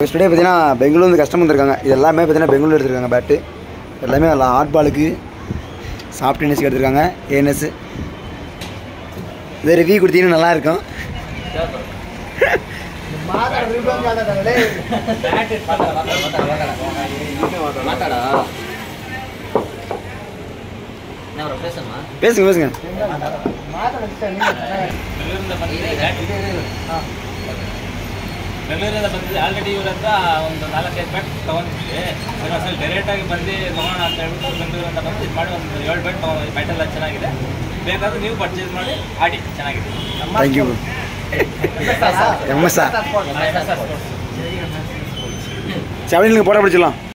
Next பார்த்தீங்கன்னா பெங்களூர் வந்து கஷ்டம் வந்திருக்காங்க. இது எல்லாமே பார்த்தீங்கன்னா பெங்களூர் எடுத்திருக்காங்க பேட்டு எல்லாமே நல்லா ஹாட் பாலுக்கு சாஃப்ட் டென்னிஸ்க்கு எடுத்திருக்காங்க. ஏஎன்எஸ் இது ரிவ்யூ கொடுத்தீங்கன்னா நல்லா இருக்கும். பேசுங்க பேசுங்க. ಬೆಂಗಳೂರಿಂದ ಬಂದಿದ್ದೆ ಆಲ್ರೆಡಿ ಇವ್ರ ಹತ್ರ ಒಂದು ನಾಲ್ಕೈದು ಬ್ಯಾಟ್ ತೊಗೊಂಡಿದ್ವಿ ಅಸಲು ಡೈರೆಕ್ಟಾಗಿ ಬಂದು ತೊಗೋಣ ಅಂತ ಹೇಳ್ಬಿಟ್ಟು ಬೆಂಗಳೂರಿಂದ ಬಂದು ಇದು ಮಾಡಿ ಒಂದು ಏಳು ಬ್ಯಾಟ್ ತೊಗೊಂಡು ಬ್ಯಾಟ್ ಎಲ್ಲ ಚೆನ್ನಾಗಿದೆ ಬೇಕಾದ್ರೆ ನೀವು ಪರ್ಚೇಸ್ ಮಾಡಿ ಆಡಿ ಚೆನ್ನಾಗಿದೆ ಥ್ಯಾಂಕ್ ಯು எம்எஸ்ஆ செவனில் போட பிடிச்சிடலாம்